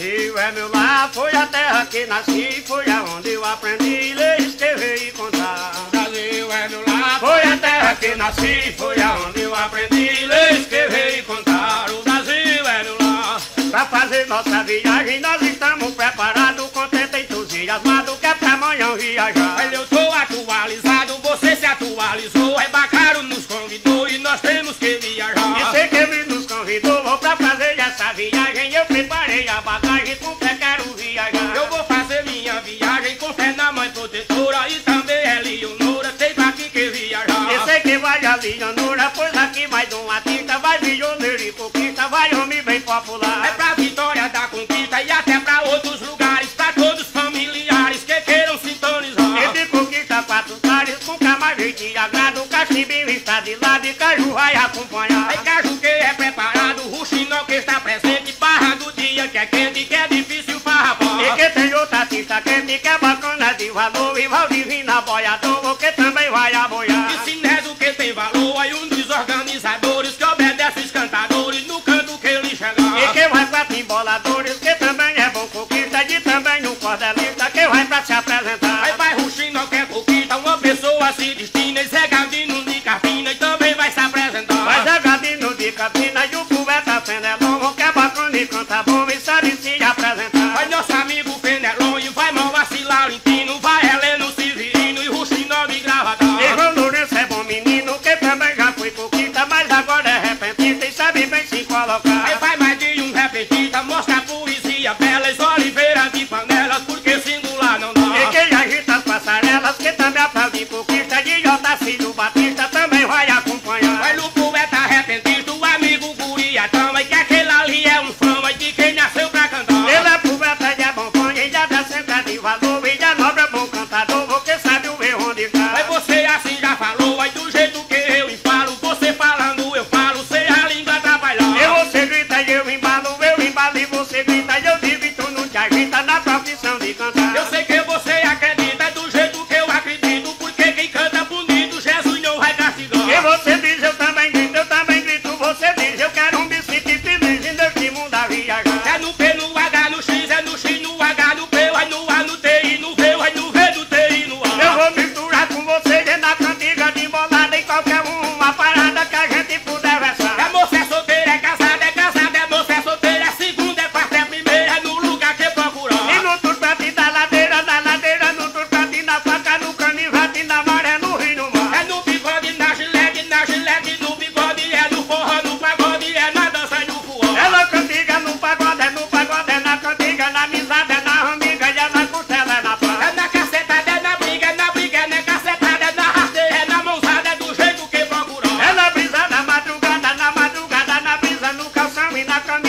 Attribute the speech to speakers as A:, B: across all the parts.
A: Brasil é meu lar, foi a terra que nasci, foi aonde eu aprendi ler, escrever e contar.
B: Brasil é meu lar,
A: Foi a terra que nasci, foi aonde eu aprendi ler, escrever e contar. O Brasil é meu lar. Pra fazer nossa viagem, nós estamos preparados, contente, entusiasmado, que é pra amanhã viajar.
B: Mas eu tô atualizado, você se atualizou. É Bacaro nos convidou e nós temos que
A: E
B: viajar.
A: sei que ele nos convidou vou pra vai milioneiro e conquista, vai homem bem
B: É
A: popular.
B: pra vitória da conquista e até pra outros lugares. Pra todos familiares que queiram
A: E
B: sintonizar.
A: de conquista quatro tares, com camareiro e agrado, cachimbinho está de lado e caju vai acompanhar.
B: Aí caju que é preparado, ruxinol que está presente. Barra do dia que é quente, que é difícil
A: E
B: farrapar.
A: que tem outra tinta quente, que é bacana de valor, e Valdivina boiador, que também vai aboiar.
B: E Sinério que tem valor, aí um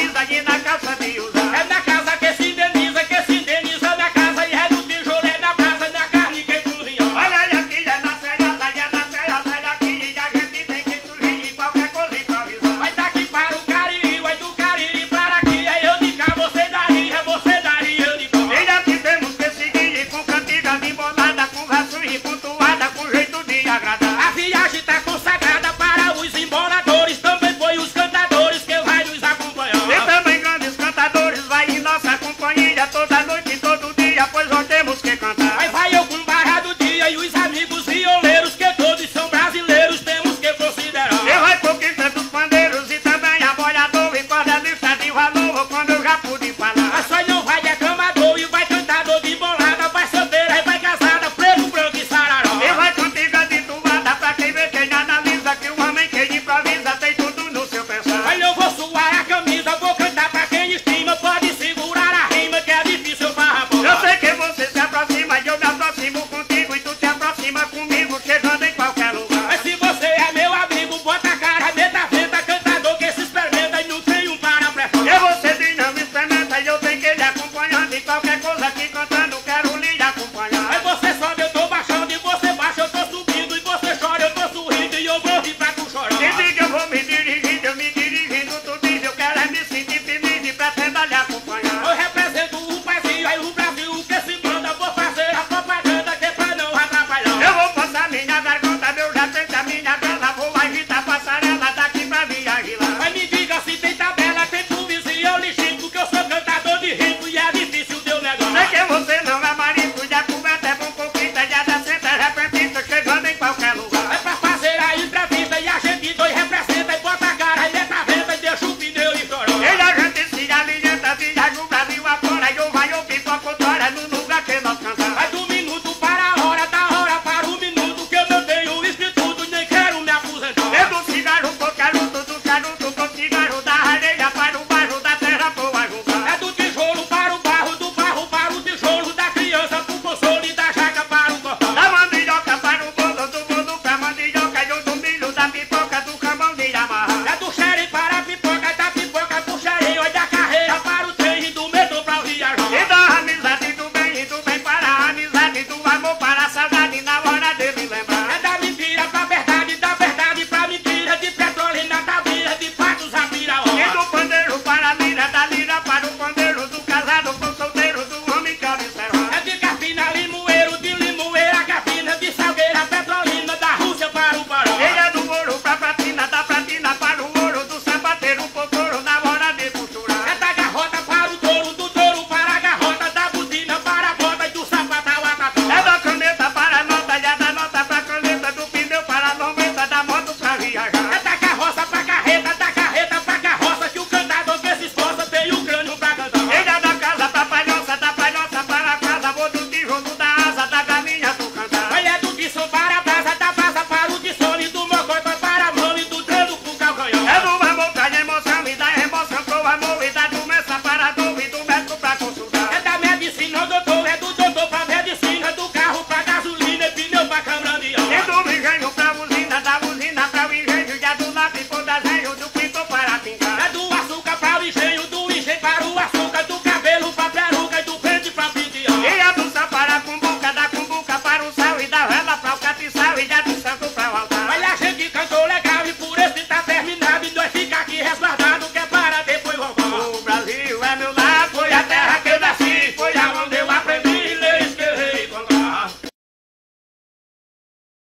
A: vida allí en la casa de